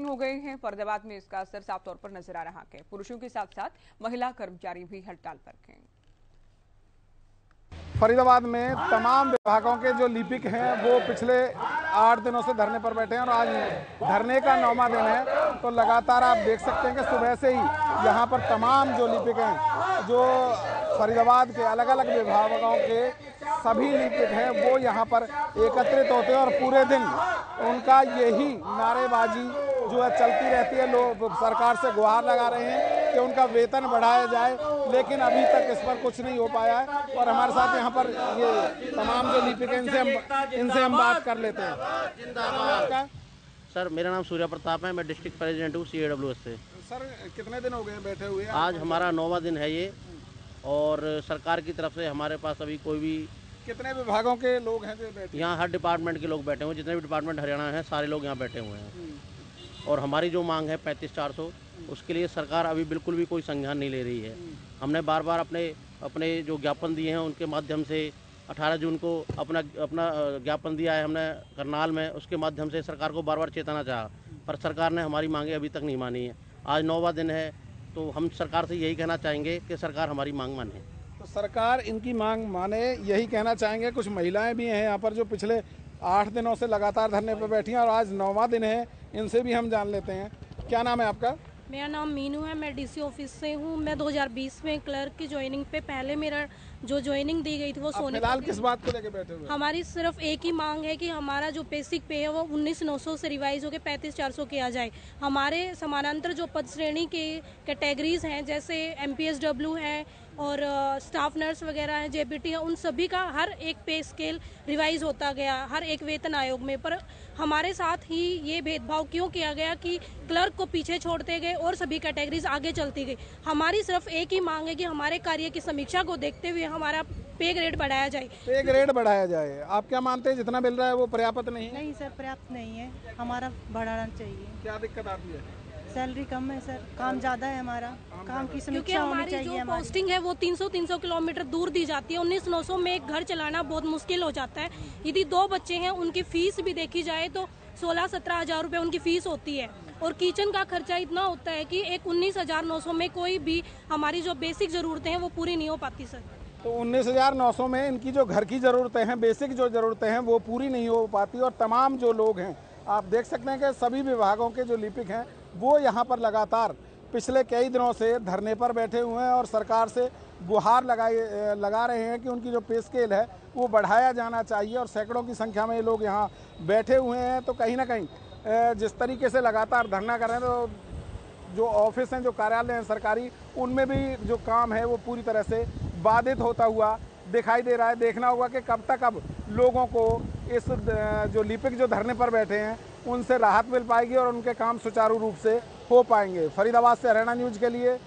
हो गए हैं। फरीदाबाद में इसका असर साफ़ तौर पर नज़र आ रहा है। पुरुषों के साथ साथ महिला कर्मचारी भी हड़ताल पर हैं। फरीदाबाद में तमाम विभागों के जो लिपिक हैं, वो पिछले आठ दिनों से धरने पर बैठे हैं और आज धरने का नौवा दिन है। तो लगातार आप देख सकते हैं कि सुबह से ही यहाँ पर तमाम जो लिपिक हैं, जो फरीदाबाद के अलग अलग विभागों के सभी लिपिक हैं, वो यहाँ पर एकत्रित होते हैं और पूरे दिन उनका यही नारेबाजी जो है चलती रहती है लोग सरकार से गुहार लगा रहे हैं कि उनका वेतन बढ़ाया जाए लेकिन अभी तक इस पर कुछ नहीं हो पाया है। और हमारे साथ यहाँ पर ये तमाम जो लिपिक हैं इनसे हम इनसे हम बात कर लेते हैं। सर मेरा नाम सूर्या प्रताप है मैं डिस्ट्रिक्ट प्रेसिडेंट हूँ सी से। सर कितने दिन हो गए बैठे हुए? आज हमारा नौवा दिन है ये और सरकार की तरफ़ से हमारे पास अभी कोई भी कितने विभागों के लोग हैं जो बैठे यहाँ हर डिपार्टमेंट के लोग बैठे हुए जितने भी डिपार्टमेंट हरियाणा हैं सारे लोग यहाँ बैठे हुए हैं। और हमारी जो मांग है पैंतीस चार सौ उसके लिए सरकार अभी बिल्कुल भी कोई संज्ञान नहीं ले रही है। हमने बार बार अपने अपने जो ज्ञापन दिए हैं उनके माध्यम से 18 जून को अपना अपना ज्ञापन दिया है हमने करनाल में उसके माध्यम से सरकार को बार बार चेताना चाहा पर सरकार ने हमारी मांगे अभी तक नहीं मानी है। आज नौवा दिन है तो हम सरकार से यही कहना चाहेंगे कि सरकार हमारी मांग माने। तो सरकार इनकी मांग माने यही कहना चाहेंगे कुछ महिलाएँ भी हैं यहाँ पर जो पिछले आठ दिनों से लगातार धरने पर बैठी हैं और आज नौवा दिन है, इनसे भी हम जान लेते हैं। क्या नाम है आपका? मेरा नाम मीनू है, मैं डीसी ऑफ़िस से हूँ। मैं 2020 में क्लर्क की ज्वाइनिंग पे पहले मेरा जो ज्वाइनिंग दी गई थी वो सोने फ़िलहाल किस बात को लेकर बैठे हुए हमारी सिर्फ़ एक ही मांग है कि हमारा जो बेसिक पे है वो उन्नीस नौ सौ से रिवाइज होकर पैंतीस चार सौ किया जाए। हमारे समानांतर जो पद श्रेणी के कैटेगरीज हैं जैसे एम पी एस डब्ल्यू है और स्टाफ नर्स वगैरह हैं जेबीटी है उन सभी का हर एक पे स्केल रिवाइज होता गया हर एक वेतन आयोग में। पर हमारे साथ ही ये भेदभाव क्यों किया गया कि क्लर्क को पीछे छोड़ते गए और सभी कैटेगरीज आगे चलती गई? हमारी सिर्फ़ एक ही मांग है कि हमारे कार्य की समीक्षा को देखते हुए हमारा पे ग्रेड बढ़ाया जाए। पे ग्रेड बढ़ाया जाए। आप क्या मानते हैं जितना मिल रहा है वो पर्याप्त नहीं नहीं सर पर्याप्त नहीं है। हमारा बढ़ाना चाहिए। क्या दिक्कत आती है? सैलरी कम है सर। काम ज़्यादा है हमारा। काम की समीक्षा होनी चाहिए जो पोस्टिंग है वो 300-300 किलोमीटर दूर दी जाती है। उन्नीस नौ में एक घर चलाना बहुत मुश्किल हो जाता है। यदि दो बच्चे हैं उनकी फ़ीस भी देखी जाए तो सोलह सत्रह हज़ार रूपए उनकी फ़ीस होती है। और किचन का खर्चा इतना होता है कि एक उन्नीस हज़ार नौ सौ में कोई भी हमारी जो बेसिक जरूरतें हैं वो पूरी नहीं हो पाती सर। तो उन्नीस हज़ार नौ सौ में इनकी जो घर की ज़रूरतें हैं, बेसिक जो ज़रूरतें हैं, वो पूरी नहीं हो पाती और तमाम जो लोग हैं, आप देख सकते हैं कि सभी विभागों के जो लिपिक हैं, वो यहाँ पर लगातार पिछले कई दिनों से धरने पर बैठे हुए हैं और सरकार से गुहार लगाए, लगा रहे हैं कि उनकी जो पे स्केल है, वो बढ़ाया जाना चाहिए और सैकड़ों की संख्या में लोग यहाँ बैठे हुए हैं। तो कहीं ना कहीं जिस तरीके से लगातार धरना कर रहे हैं तो जो ऑफ़िस हैं, जो कार्यालय हैं सरकारी, उनमें भी जो काम है, वो पूरी तरह से बाधित होता हुआ दिखाई दे रहा है। देखना होगा कि कब तक अब लोगों को इस जो लिपिक जो धरने पर बैठे हैं, उनसे राहत मिल पाएगी और उनके काम सुचारू रूप से हो पाएँगे। फरीदाबाद से हरियाणा न्यूज़ के लिए